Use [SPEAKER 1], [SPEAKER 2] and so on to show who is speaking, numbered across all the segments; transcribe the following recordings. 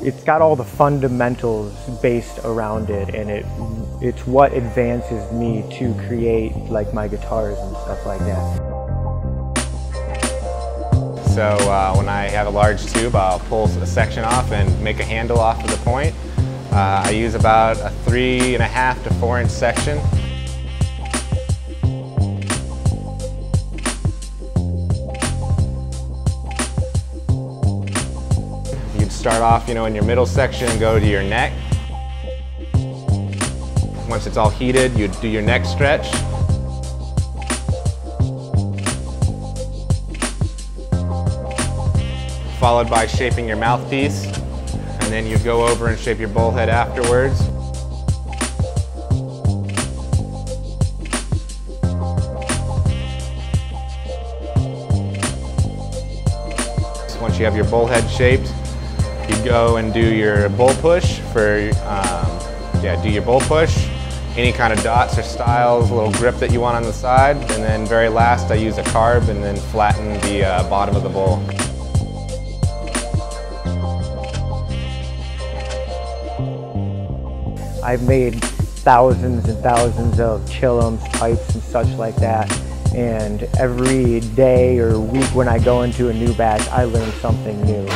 [SPEAKER 1] It's got all the fundamentals based around it and it it's what advances me to create like my guitars and stuff like that.
[SPEAKER 2] So uh, when I have a large tube, I'll pull a section off and make a handle off of the point. Uh, I use about a three and a half to four inch section. Start off, you know, in your middle section go to your neck. Once it's all heated, you'd do your neck stretch. Followed by shaping your mouthpiece. And then you go over and shape your bowl head afterwards. Once you have your bowl head shaped, you go and do your bull push for, um, yeah, do your bull push, any kind of dots or styles, a little grip that you want on the side, and then very last I use a carb and then flatten the uh, bottom of the bowl.
[SPEAKER 1] I've made thousands and thousands of chillums, pipes, and such like that. And every day or week when I go into a new batch, I learn something new.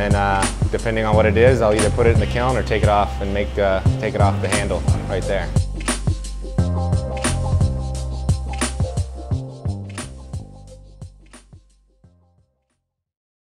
[SPEAKER 2] Then uh, depending on what it is, I'll either put it in the kiln or take it off and make uh, take it off the handle right there.